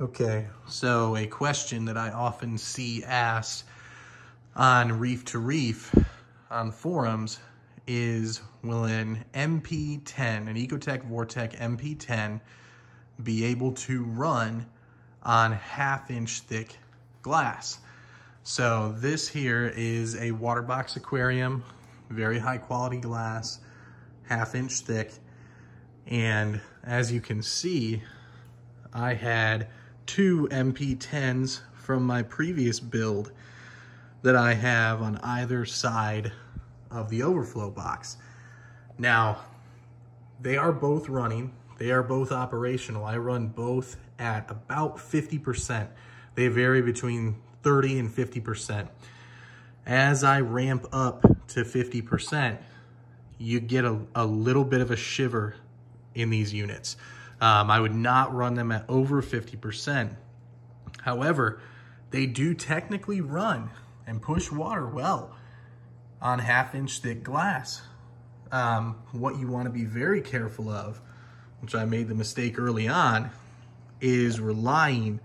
Okay, so a question that I often see asked on Reef to Reef on forums is will an MP10, an Ecotech VorTech MP10, be able to run on half inch thick glass? So this here is a Waterbox aquarium, very high quality glass, half inch thick. And as you can see, I had two MP10s from my previous build that I have on either side of the overflow box. Now, they are both running. They are both operational. I run both at about 50%. They vary between 30 and 50%. As I ramp up to 50%, you get a, a little bit of a shiver in these units. Um, I would not run them at over 50%. However, they do technically run and push water well on half inch thick glass. Um, what you want to be very careful of, which I made the mistake early on, is relying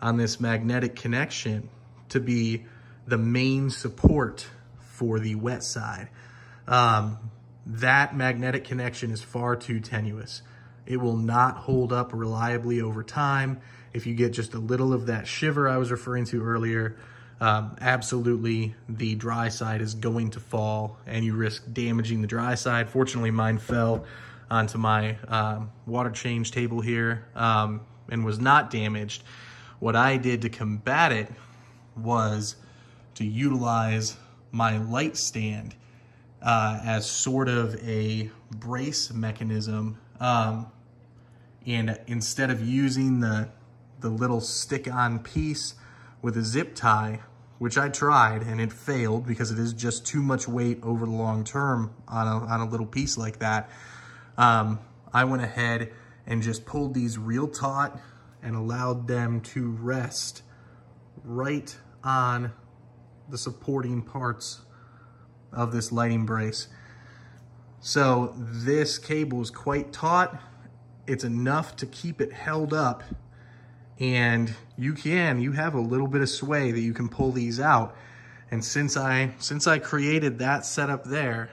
on this magnetic connection to be the main support for the wet side. Um, that magnetic connection is far too tenuous. It will not hold up reliably over time. If you get just a little of that shiver I was referring to earlier, um, absolutely the dry side is going to fall and you risk damaging the dry side. Fortunately, mine fell onto my um, water change table here um, and was not damaged. What I did to combat it was to utilize my light stand uh, as sort of a brace mechanism um, and instead of using the, the little stick-on piece with a zip tie, which I tried and it failed because it is just too much weight over the long term on a, on a little piece like that, um, I went ahead and just pulled these real taut and allowed them to rest right on the supporting parts of this lighting brace. So this cable is quite taut it's enough to keep it held up and you can, you have a little bit of sway that you can pull these out. And since I, since I created that setup there,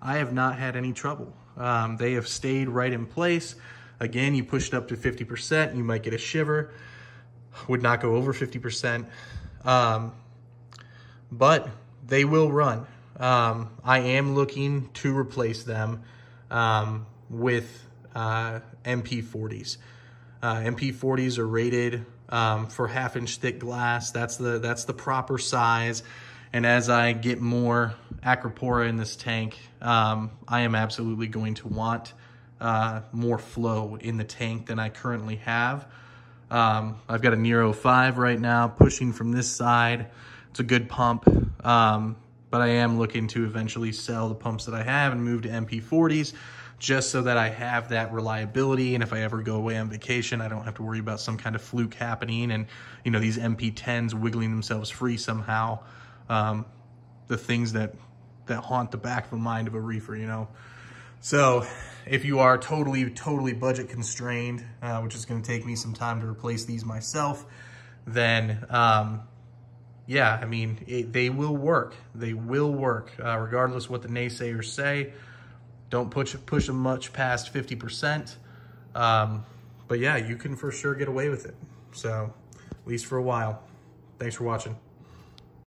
I have not had any trouble. Um, they have stayed right in place. Again, you push it up to 50%, you might get a shiver. Would not go over 50%. Um, but they will run. Um, I am looking to replace them um, with uh, MP40s. Uh, MP40s are rated um, for half inch thick glass. That's the, that's the proper size. And as I get more Acropora in this tank, um, I am absolutely going to want uh, more flow in the tank than I currently have. Um, I've got a Nero 5 right now pushing from this side. It's a good pump, um, but I am looking to eventually sell the pumps that I have and move to MP40s just so that I have that reliability. And if I ever go away on vacation, I don't have to worry about some kind of fluke happening and, you know, these MP10s wiggling themselves free somehow. Um, the things that, that haunt the back of the mind of a reefer, you know. So if you are totally, totally budget constrained, uh, which is going to take me some time to replace these myself, then, um, yeah, I mean, it, they will work. They will work, uh, regardless what the naysayers say. Don't push, push them much past 50%. Um, but yeah, you can for sure get away with it. So at least for a while. Thanks for watching.